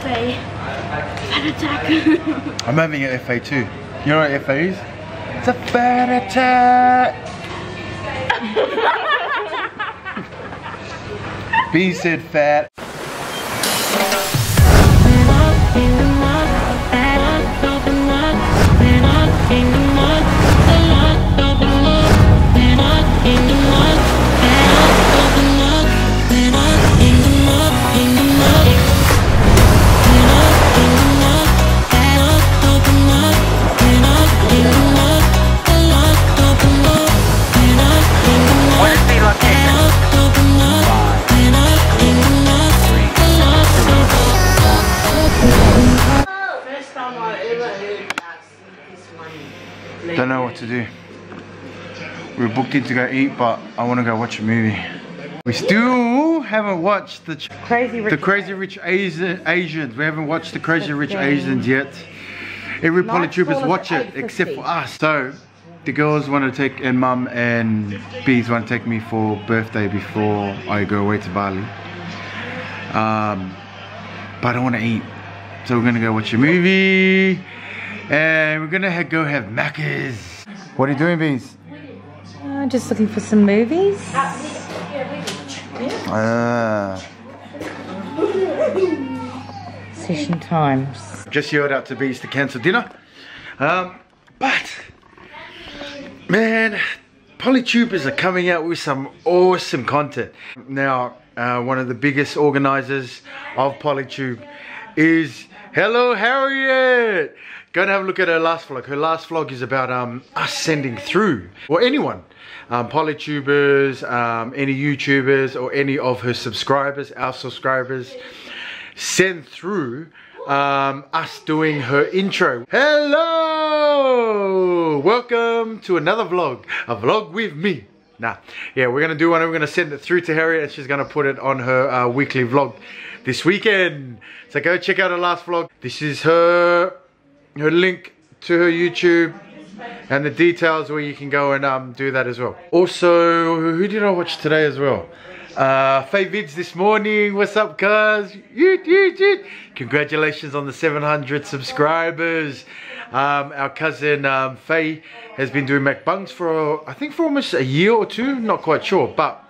FA. Fat attack. I'm having an FA too. You know what FA is? It's a fat attack. B said fat. We booked in to go eat, but I want to go watch a movie. We still haven't watched the Crazy the Rich Crazy Rich Asian, Asians. We haven't watched the Crazy Rich. Asians yet. Every Nightfall Polytubers watch it except for us. So the girls want to take and mum and bees want to take me for birthday before I go away to Bali. Um, but I don't want to eat, so we're gonna go watch a movie, and we're gonna ha- go have Macca's. What are you doing, bees? Uh, just looking for some movies. Ah. Session times. just yelled out to Beats to cancel dinner. Um, but, man, Polytubers are coming out with some awesome content. Now, uh, one of the biggest organizers of Polytube is Hello Harriet! Go and have a look at her last vlog. Her last vlog is about um, us sending through, or anyone, um, Polytubers, um, any YouTubers, or any of her subscribers, our subscribers, send through um, us doing her intro. Hello! Welcome to another vlog, a vlog with me. Nah, yeah, we're gonna do one. We're gonna send it through to Harriet, and she's gonna put it on her uh, weekly vlog this weekend. So go check out her last vlog. This is her her link to her YouTube and the details where you can go and um, do that as well. Also, who did I watch today as well? Uh, Faye Vids this morning. What's up, yeet. Congratulations on the 700 subscribers. Um, our cousin um, Faye has been doing mukbangs for, I think, for almost a year or two. Not quite sure, but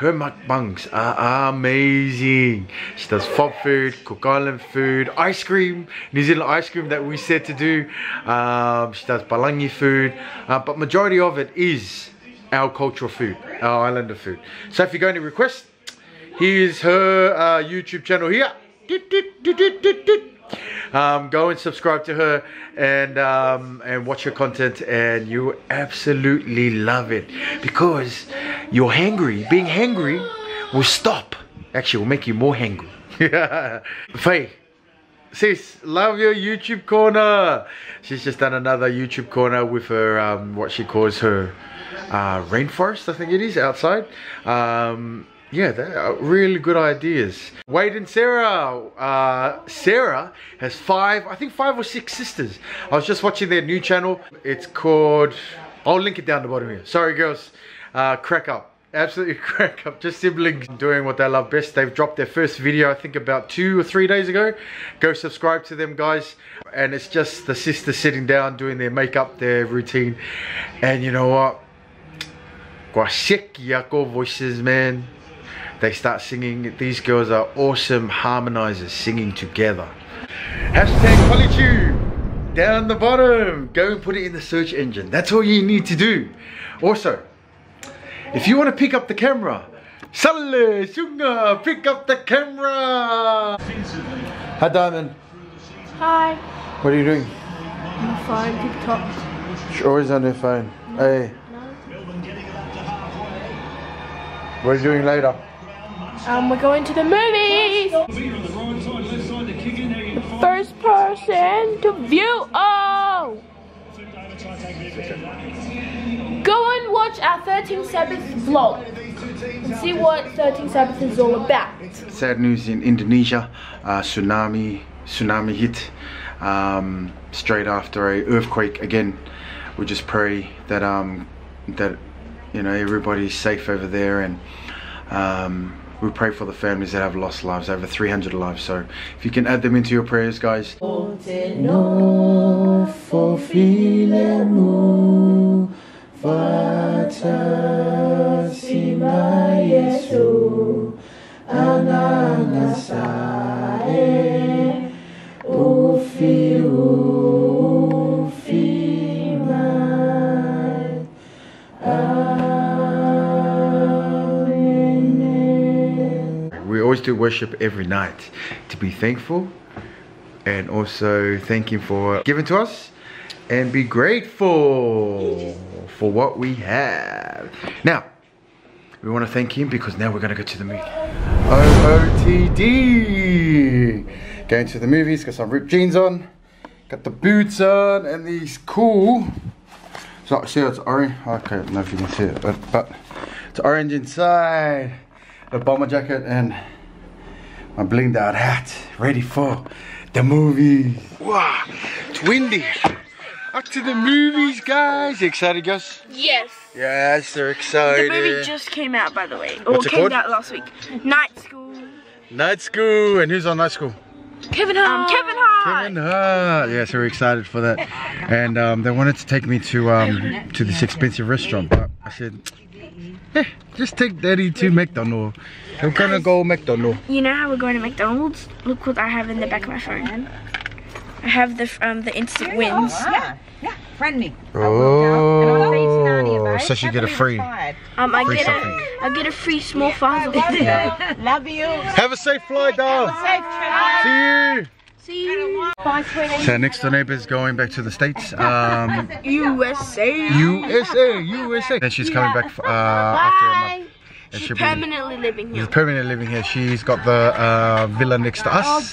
her mukbangs are amazing. She does fob food, Cook Island food, ice cream, New Zealand ice cream that we said to do. Um, she does palagi food, uh, but majority of it is our cultural food, our islander food. So if you're going to request, here's her uh, YouTube channel here. Um, go and subscribe to her and um, and watch her content and you absolutely love it because you're hangry. Being hangry will stop. Actually, will make you more hangry. Faye, sis, love your YouTube corner. She's just done another YouTube corner with her um, what she calls her uh, rainforest. I think it is outside. Um, yeah, they are really good ideas. Wade and Sarah. Uh, Sarah has five, I think five or six sisters. I was just watching their new channel. It's called, I'll link it down the bottom here. Sorry girls, uh, crack up. Absolutely crack up. Just siblings doing what they love best. They've dropped their first video, I think about two or three days ago. Go subscribe to them guys. And it's just the sisters sitting down doing their makeup, their routine. And you know what? Kwasik Yako voices, man they start singing. These girls are awesome harmonizers singing together. Hashtag Polytube down the bottom. Go and put it in the search engine. That's all you need to do. Also, if you want to pick up the camera, Sale Sunga, pick up the camera. Hi Diamond, Hi. what are you doing? I'm fine. TikTok. She's always on her phone. Hey. What are you doing later? Um, we're going to the movies. First person to view. Oh. Go and watch our 13 Sabbath vlog and see what 13 Sabbath is all about. sad news in Indonesia. Uh, tsunami, tsunami hit um, straight after a earthquake. Again, we just pray that um, that you know everybody's safe over there and um, we pray for the families that have lost lives, over 300 lives. So if you can add them into your prayers, guys. We do worship every night to be thankful and also thank Him for giving to us and be grateful for what we have. Now, we want to thank Him because now we're going to go to the movie. OOTD! Going to the movies, got some ripped jeans on, got the boots on, and these cool. So, see, it's orange. Okay, I don't know if you can see it, but, but it's orange inside. The bomber jacket and my blinged out hat, ready for the movies. Wow, it's windy. Up to the movies, guys. You excited, guys? Yes. Yes, they're excited. The movie just came out, by the way. Or What's it came called? out last week. Night School. Night school, and who's on night school? Kevin Hart. Um, Kevin Hart. Kevin Hart. Yeah, so we're excited for that. And um, they wanted to take me to um, to this expensive restaurant, but I said, eh, just take Daddy to McDonald's. We're gonna go McDonald's. You know how we're going to McDonald's? Look what I have in the back of my phone. I have the um the instant wins. Ah, yeah, friend me. I will go. And I'll say to Narnia, Oh, babe. so she get a free. Um, I Free get something. a I get a free small fries. Love you. Love you. Have a safe flight, doll. Safe trip. See you. See you. Bye, sweetie. So next door neighbor is going back to the States. Um, USA. USA, USA. And she's coming back uh, after a month. And She's she'll be- permanently living here. She's permanently living here. She's got the uh, villa next to us.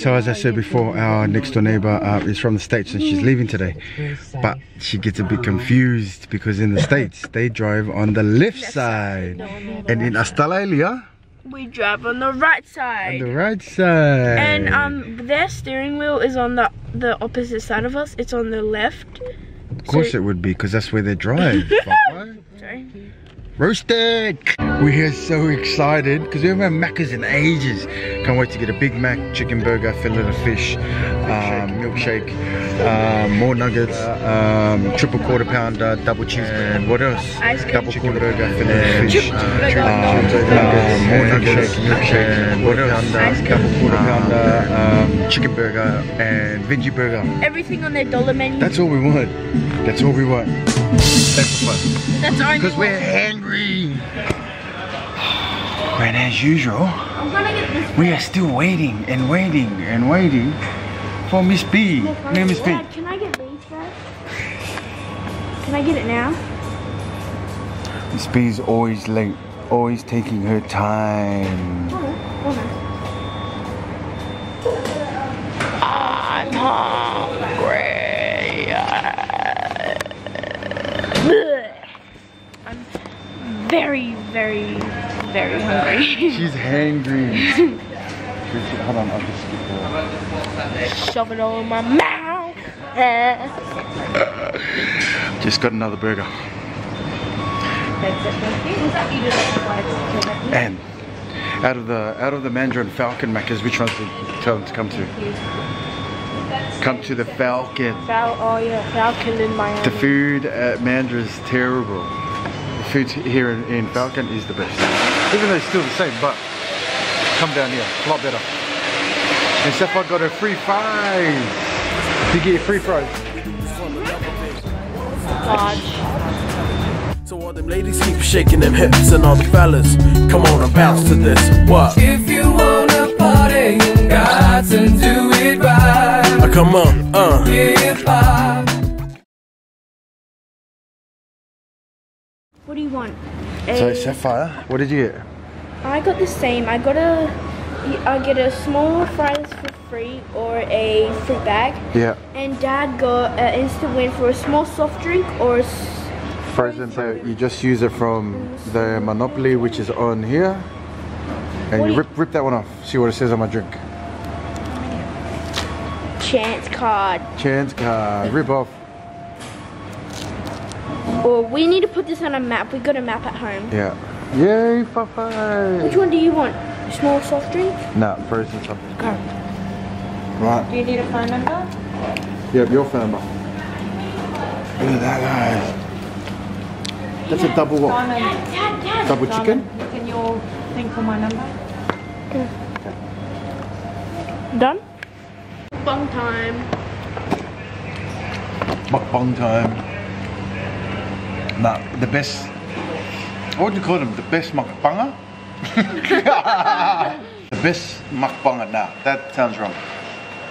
So as I said before, our next door neighbor uh, is from the States and she's leaving today. But she gets a bit confused because in the States, they drive on the left side. And in Australia, We drive on the right side. on the right side. And um, their steering wheel is on the the opposite side of us. It's on the left. Of course it would be, because that's where they drive. Sorry. Roasted! We're so excited because we haven't had Macca's in ages. Can't wait to get a Big Mac, chicken burger, fillet of fish, um, milkshake, um, more nuggets, um, triple quarter pounder, double cheeseburger, and what else? Ice cream. Double chicken burger, fillet of fish, um, um, more nuggets, milkshake, and what else? Double quarter pounder, um, chicken burger, and veggie burger. Everything on their dollar menu. That's all we want. That's all we want. For fun. That's our Because we're hungry. And as usual, I'm gonna get this. we are still waiting and waiting and waiting for Miss B. Name Miss B. Dad, can I get these guys? Can I get it now? Miss B is always late, always taking her time. I'm hungry. I'm very, very, very hungry. She's hangry. Hold on, I'll just skip her. Shove it all in my mouth. Just got another burger. And out of the out of the Mandurah Falcon Macca's, which ones did you tell them to come to? Come to the Falcon. Fal oh yeah, Falcon in Miami. The food at Mandurah is terrible. The food here in, in Falcon is the best. Even though it's still the same, but come down here, a lot better. And i got a free fries. You get your free fries. Large. So all them ladies keep shaking them hips and all the fellas, come on and bounce to this. What? If you wanna party, you got to do it right. Uh, come on, uh. Want? So A- Sapphire, what did you get? I got the same. I got a. I get a small fries for free or a fruit bag. Yeah. And Dad got an instant win for a small soft drink or a Frozen. So you just use it from the Monopoly, which is on here. And What you- rip, rip that one off. See what it says on my drink. chance card. Chance card. Rip off. Or we need to put this on a map. We got a map at home. Yeah. Yay, Fafa! Which one do you want? Small soft drink? Nah, frozen something. Okay. Right. Do you need a phone number? Yep, your phone number. Look at that, guys. That's a double what? Simon, Double chicken? Can you in your thing for my number. Okay. Done? Fun time. Mukbang time. Nah, the best. What do you call them? The best mukbanger? the best mukbanger. Nah, that sounds wrong.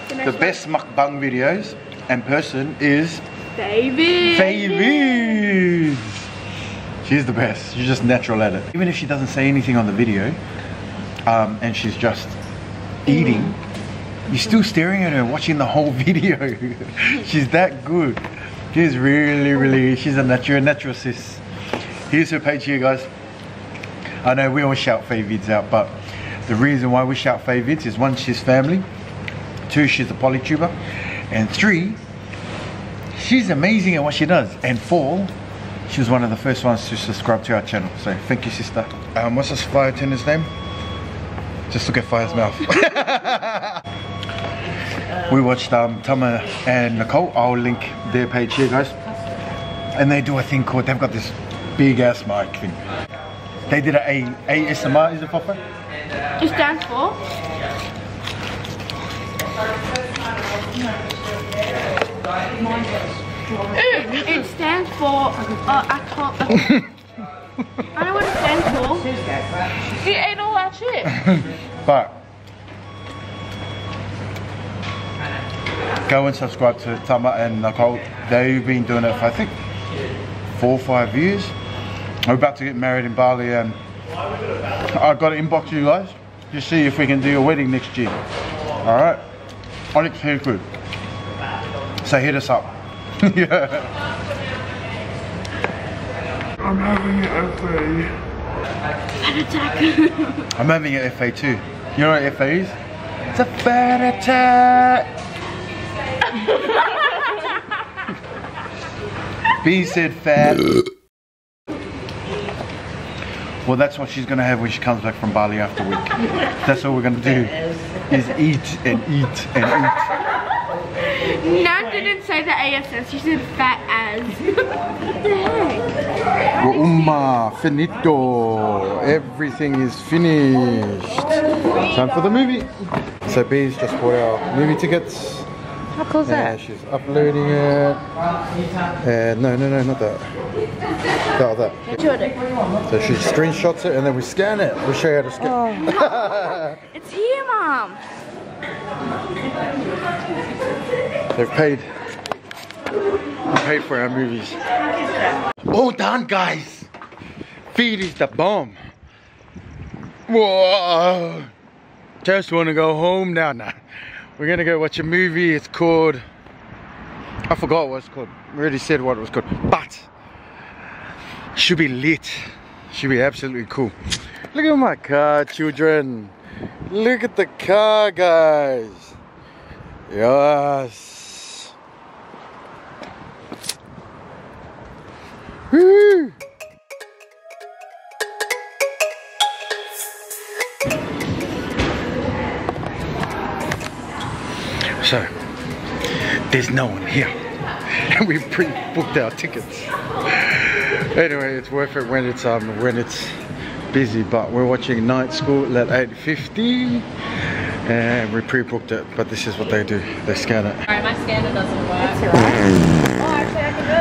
The best mukbang videos and person is Baby. Favies. She's the best. She's just natural at it. Even if she doesn't say anything on the video, um, and she's just eating, you're still staring at her, watching the whole video. she's that good. She's really, really. She's a natural, natural sis. Here's her page here, guys. I know we all shout Faye Vids out, but the reason why we shout Faye Vids is one, she's family. Two, she's a polytuber. And three, she's amazing at what she does. And four, she was one of the first ones to subscribe to our channel. So thank you, sister. Um, what's this fire attendant's name? Just look at Fire's mouth. we watched um, Tama and Nicole. I'll link their page here, guys. And they do a thing called, they've got this big ass mic thing. They did a, a ASMR, is it Papa? It stands for? It, it stands for. Uh, I can't. I don't know what it stands for. It ain't all that shit. But go and subscribe to Tama and Nicole. They've been doing it for I think four or five years. We're about to get married in Bali um, and I've got to inbox you guys to see if we can do a wedding next year. Alright? Onyx Hair Crew. So hit us up. yeah. I'm having an FA. Fat attack. I'm having an FA too. You know what FA is? It's a fat attack. B said fat. Well, that's what she's gonna have when she comes back from Bali after a week. That's what we're gonna do. Is eat and eat and eat. Nan didn't say the ASS. She said fat as. what the heck? Umma, finito. Everything is finished. Time for the movie. So B's just bought our movie tickets. How cool's Yeah, that? she's uploading it. And no, no, no, not that. That, that. So she screenshots it and then we scan it. We'll show you how to scan. Oh. It's here, mom. They've paid. We paid for our movies. All done, guys. Feed is the bomb. Whoa. Just want to go home now. Nah. We're gonna go watch a movie. It's called. I forgot what it's called. We already said what it was called. But should be lit. Should be absolutely cool. Look at my car, children. Look at the car, guys. Yes. Woo. So, there's no one here. And we've pre-booked our tickets. Anyway, it's worth it when it's um when it's busy, but we're watching Night School at 8.50 and we pre-booked it, but this is what they do. They scan it. Alright, my scanner doesn't work.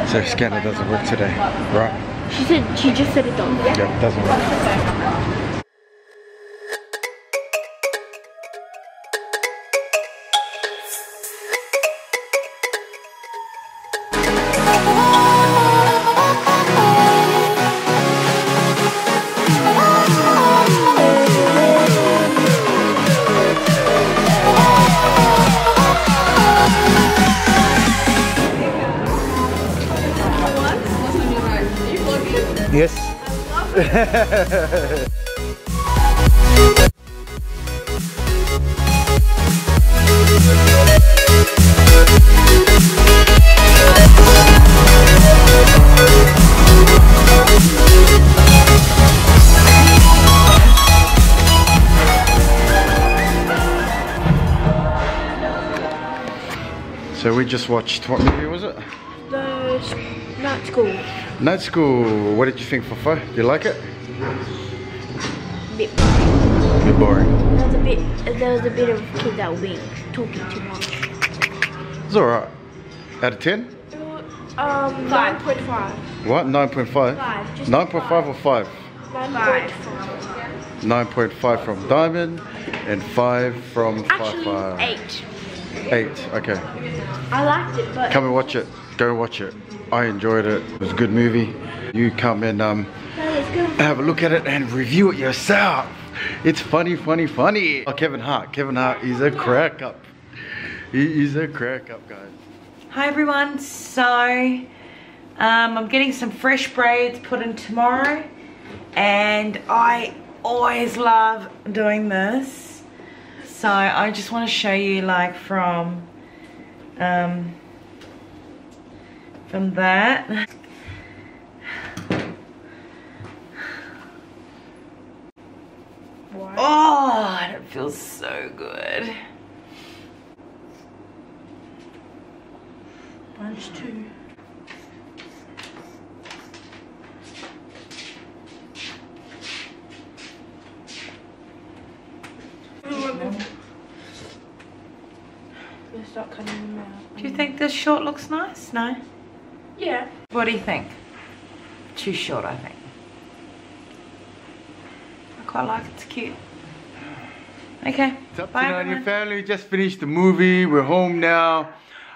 So scanner doesn't work today, right? She said. She just said it don't. Yeah, it doesn't work. So we just watched, what movie was it? The Night School. Night School. What did you think, Fofo? Do you like it? Bit A bit boring. There was a bit. There was a bit of kids that were talking too much. It's alright. Out of 10? Um, nine point five. What? 9.5? Five. Just 9.5 or 5? Nine point five. 9.5 from Diamond and 5 from Actually, Fafa. eight. 8, okay. I liked it, but Come and watch it. Go and watch it. I enjoyed it. It was a good movie. You come and um, have a look at it and review it yourself. It's funny, funny, funny. Oh, Kevin Hart. Kevin Hart is a crack up. He is a crack up, guys. Hi everyone, so um, I'm getting some fresh braids put in tomorrow and I always love doing this. So I just want to show you like from um, from that. Oh, it feels so good. Bunch two. Start cutting them out. Do you think this short looks nice? No? Yeah. What do you think? Too short, I think. I quite like it, it's cute. Okay, It's up bye to your family. We just finished the movie. We're home now.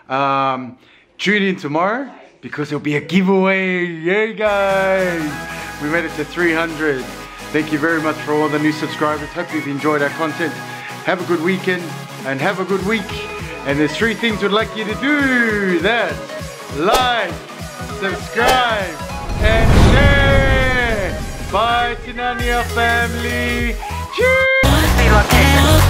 Um, tune in tomorrow because there'll be a giveaway. Yay, guys! We made it to 300. Thank you very much for all the new subscribers. Hope you've enjoyed our content. Have a good weekend and have a good week. And there's three things we'd like you to do. That like, subscribe, and share. Bye, Tinania family. Cheers.